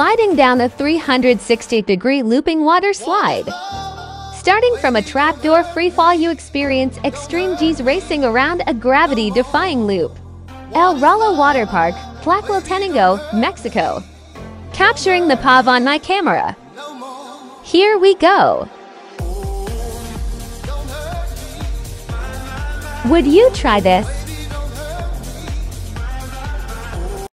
sliding down a 360-degree looping water slide. Starting from a trapdoor freefall, you experience Extreme G's racing around a gravity-defying loop. El Rollo Water Park, Tlaquiltenango, Mexico. Capturing the pav on my camera. Here we go. Would you try this?